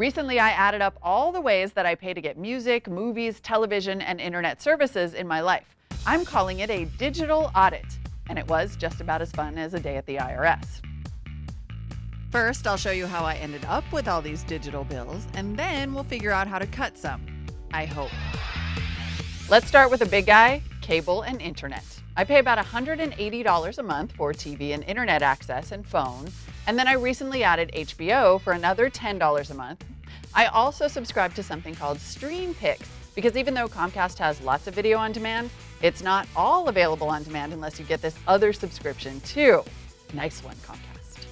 Recently, I added up all the ways that I pay to get music, movies, television, and internet services in my life. I'm calling it a digital audit, and it was just about as fun as a day at the IRS. First, I'll show you how I ended up with all these digital bills, and then we'll figure out how to cut some. I hope. Let's start with a big guy cable and internet. I pay about $180 a month for TV and internet access and phone, and then I recently added HBO for another $10 a month. I also subscribe to something called StreamPix because even though Comcast has lots of video on demand, it's not all available on demand unless you get this other subscription too. Nice one, Comcast.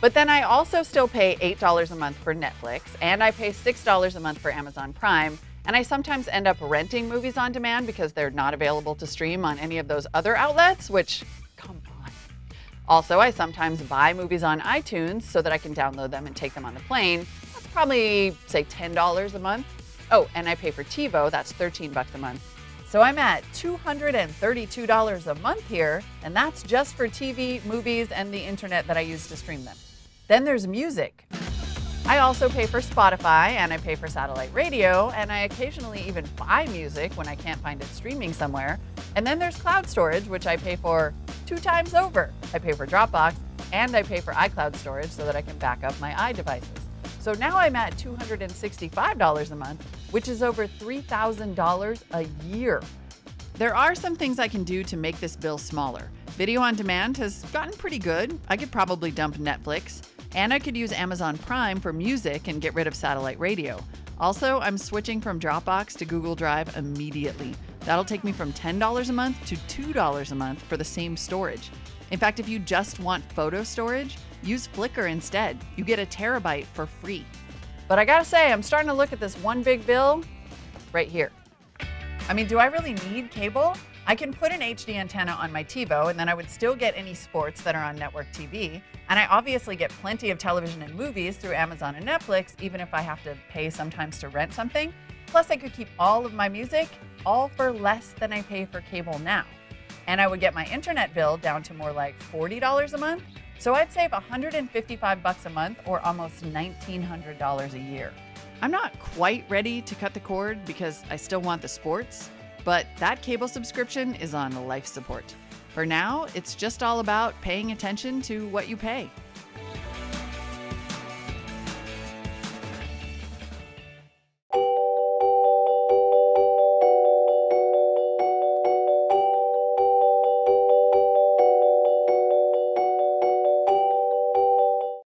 But then I also still pay $8 a month for Netflix, and I pay $6 a month for Amazon Prime, and I sometimes end up renting movies on demand because they're not available to stream on any of those other outlets, which, come on. Also, I sometimes buy movies on iTunes so that I can download them and take them on the plane. That's probably, say, $10 a month. Oh, and I pay for TiVo, that's 13 bucks a month. So I'm at $232 a month here, and that's just for TV, movies, and the internet that I use to stream them. Then there's music. I also pay for Spotify and I pay for satellite radio, and I occasionally even buy music when I can't find it streaming somewhere. And then there's cloud storage, which I pay for two times over. I pay for Dropbox and I pay for iCloud storage so that I can back up my iDevices. So now I'm at $265 a month, which is over $3,000 a year. There are some things I can do to make this bill smaller. Video on demand has gotten pretty good. I could probably dump Netflix. And I could use Amazon Prime for music and get rid of satellite radio. Also, I'm switching from Dropbox to Google Drive immediately. That'll take me from $10 a month to $2 a month for the same storage. In fact, if you just want photo storage, use Flickr instead. You get a terabyte for free. But I gotta say, I'm starting to look at this one big bill right here. I mean, do I really need cable? I can put an HD antenna on my TiVo and then I would still get any sports that are on network TV. And I obviously get plenty of television and movies through Amazon and Netflix, even if I have to pay sometimes to rent something. Plus, I could keep all of my music, all for less than I pay for cable now. And I would get my internet bill down to more like $40 a month. So I'd save 155 bucks a month or almost $1,900 a year. I'm not quite ready to cut the cord because I still want the sports, but that cable subscription is on life support. For now, it's just all about paying attention to what you pay.